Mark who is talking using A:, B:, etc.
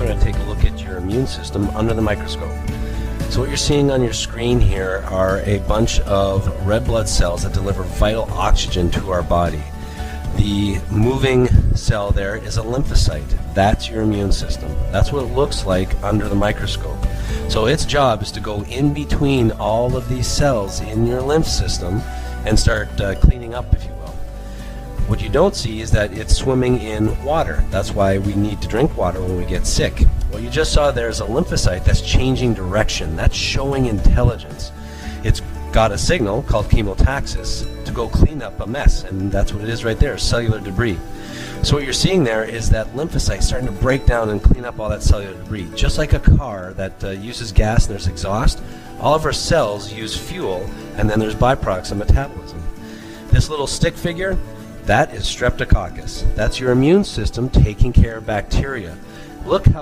A: we're going to take a look at your immune system under the microscope. So what you're seeing on your screen here are a bunch of red blood cells that deliver vital oxygen to our body. The moving cell there is a lymphocyte. That's your immune system. That's what it looks like under the microscope. So its job is to go in between all of these cells in your lymph system and start uh, cleaning up, if you will. What you don't see is that it's swimming in water. That's why we need to drink water when we get sick. What you just saw there is a lymphocyte that's changing direction. That's showing intelligence. It's got a signal called chemotaxis to go clean up a mess, and that's what it is right there, cellular debris. So what you're seeing there is that lymphocyte starting to break down and clean up all that cellular debris. Just like a car that uh, uses gas and there's exhaust, all of our cells use fuel, and then there's byproducts of metabolism. This little stick figure, that is streptococcus. That's your immune system taking care of bacteria. Look how